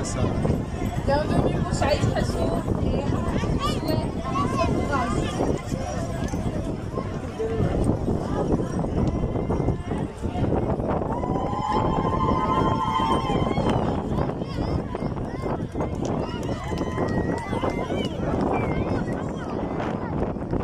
essa. Então, domingo sai de casa.